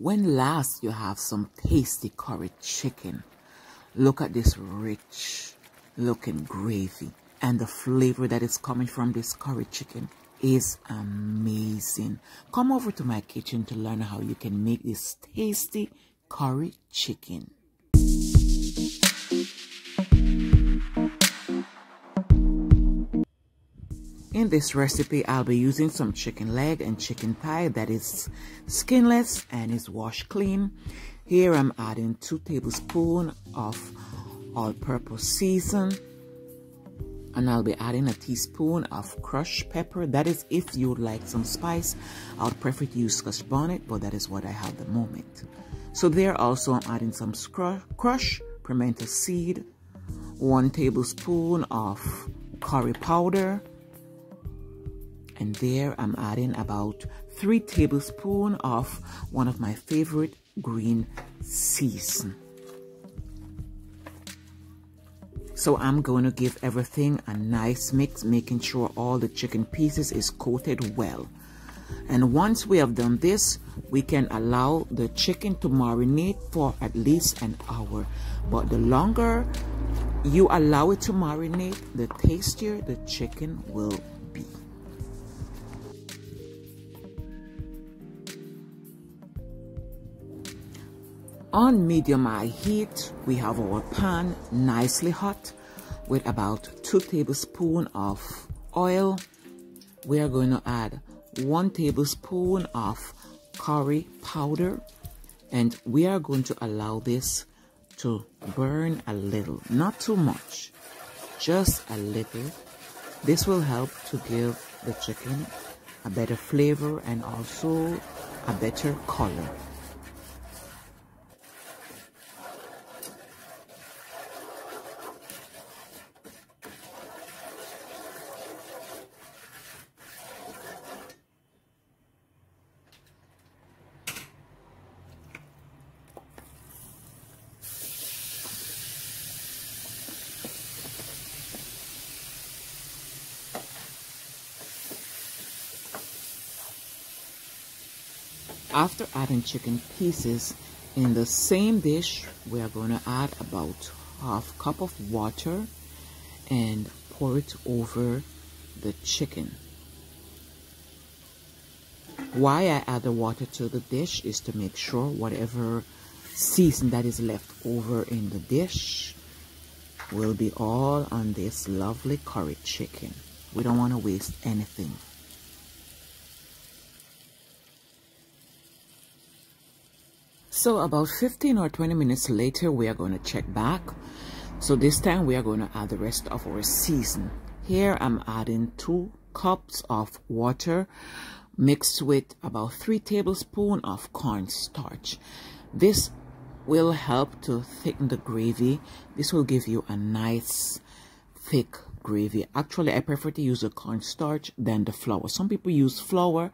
When last you have some tasty curry chicken, look at this rich looking gravy and the flavor that is coming from this curry chicken is amazing. Come over to my kitchen to learn how you can make this tasty curry chicken. In this recipe, I'll be using some chicken leg and chicken thigh that is skinless and is washed clean. Here I'm adding 2 tablespoons of all-purpose season and I'll be adding a teaspoon of crushed pepper. That is if you would like some spice. I would prefer to use scotch bonnet, but that is what I have at the moment. So there also I'm adding some crushed pimento seed, one tablespoon of curry powder, and there I'm adding about three tablespoons of one of my favorite green season. So I'm going to give everything a nice mix, making sure all the chicken pieces is coated well. And once we have done this, we can allow the chicken to marinate for at least an hour. But the longer you allow it to marinate, the tastier the chicken will be. On medium high heat, we have our pan nicely hot with about 2 tablespoons of oil. We are going to add 1 tablespoon of curry powder and we are going to allow this to burn a little, not too much, just a little. This will help to give the chicken a better flavor and also a better color. After adding chicken pieces in the same dish, we are going to add about half cup of water and pour it over the chicken. Why I add the water to the dish is to make sure whatever season that is left over in the dish will be all on this lovely curry chicken. We don't want to waste anything. So about 15 or 20 minutes later, we are going to check back. So this time we are going to add the rest of our season. Here I'm adding two cups of water mixed with about three tablespoons of cornstarch. This will help to thicken the gravy. This will give you a nice thick gravy. Actually, I prefer to use the cornstarch than the flour. Some people use flour,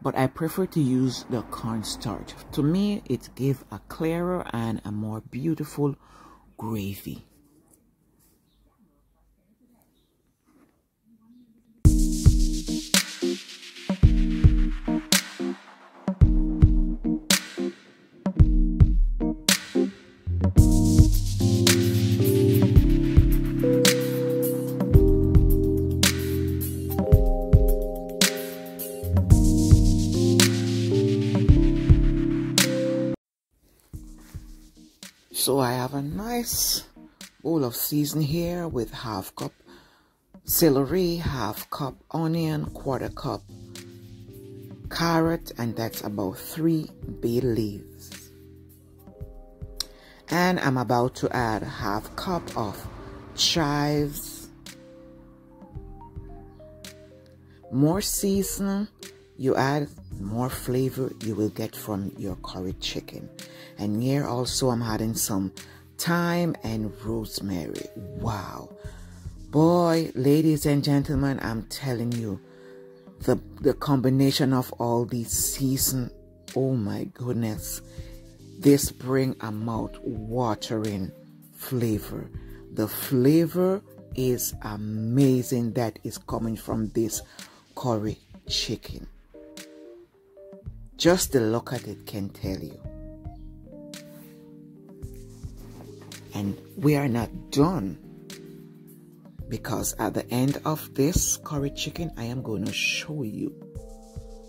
but I prefer to use the cornstarch. To me, it gives a clearer and a more beautiful gravy. So I have a nice bowl of season here with half cup celery, half cup onion, quarter cup carrot, and that's about three bay leaves. And I'm about to add half cup of chives. More season you add, more flavor you will get from your curry chicken. And here also I'm adding some thyme and rosemary. Wow. Boy, ladies and gentlemen, I'm telling you, the, the combination of all these season, oh my goodness, this bring a mouth watering flavor. The flavor is amazing that is coming from this curry chicken. Just the look at it can tell you. And we are not done because at the end of this curry chicken, I am going to show you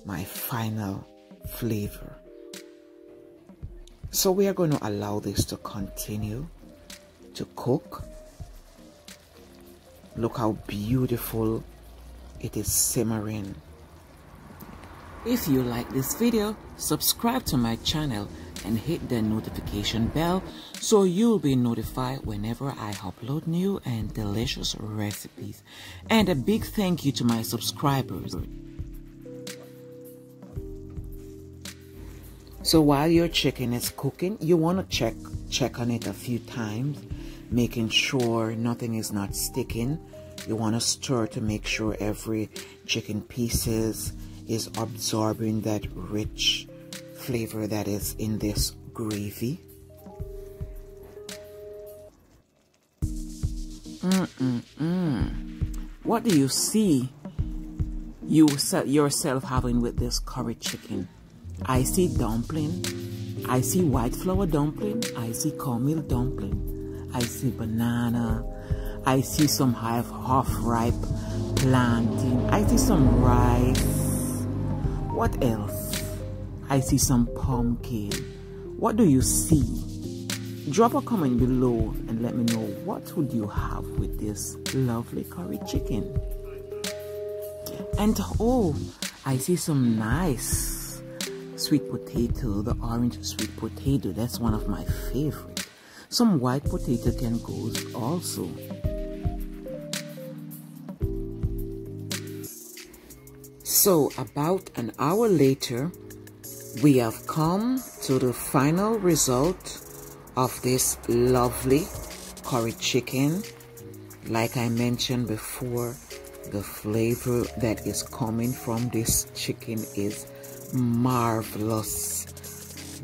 my final flavor. So we are going to allow this to continue to cook. Look how beautiful it is simmering. If you like this video, subscribe to my channel and hit the notification bell so you'll be notified whenever I upload new and delicious recipes. And a big thank you to my subscribers. So while your chicken is cooking, you want to check check on it a few times, making sure nothing is not sticking. You want to stir to make sure every chicken pieces is absorbing that rich flavor that is in this gravy. Mm-mm-mm. What do you see you yourself having with this curry chicken? I see dumpling. I see white flour dumpling. I see cornmeal dumpling. I see banana. I see some half, half ripe plantain. I see some rice. What else? I see some pumpkin. What do you see? Drop a comment below and let me know what would you have with this lovely curry chicken. And oh, I see some nice sweet potato, the orange sweet potato. That's one of my favorite. Some white potato can go also. So about an hour later, we have come to the final result of this lovely curry chicken. Like I mentioned before the flavor that is coming from this chicken is marvelous.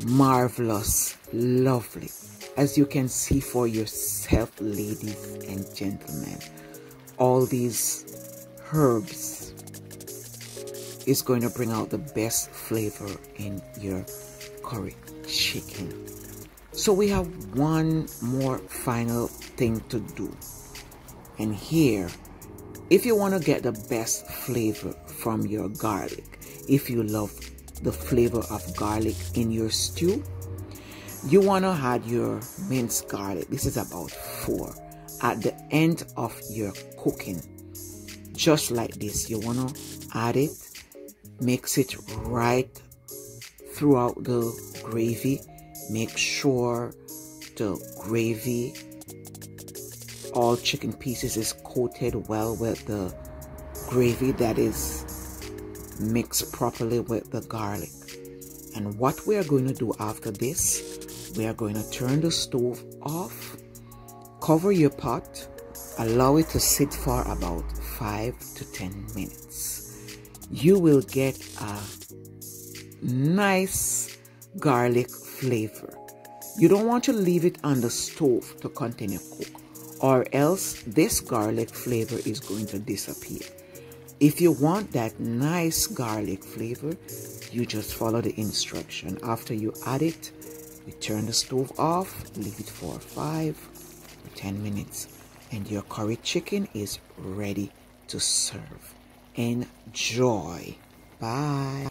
Marvelous. Lovely. As you can see for yourself ladies and gentlemen all these herbs is going to bring out the best flavor in your curry chicken. So we have one more final thing to do. And here, if you want to get the best flavor from your garlic, if you love the flavor of garlic in your stew, you want to add your minced garlic. This is about four. At the end of your cooking, just like this, you want to add it mix it right throughout the gravy. Make sure the gravy all chicken pieces is coated well with the gravy that is mixed properly with the garlic. And what we are going to do after this we are going to turn the stove off cover your pot allow it to sit for about 5 to 10 minutes you will get a nice garlic flavor. You don't want to leave it on the stove to continue cook or else this garlic flavor is going to disappear. If you want that nice garlic flavor, you just follow the instruction. After you add it, you turn the stove off, leave it for 5 or 10 minutes and your curry chicken is ready to serve enjoy. Bye.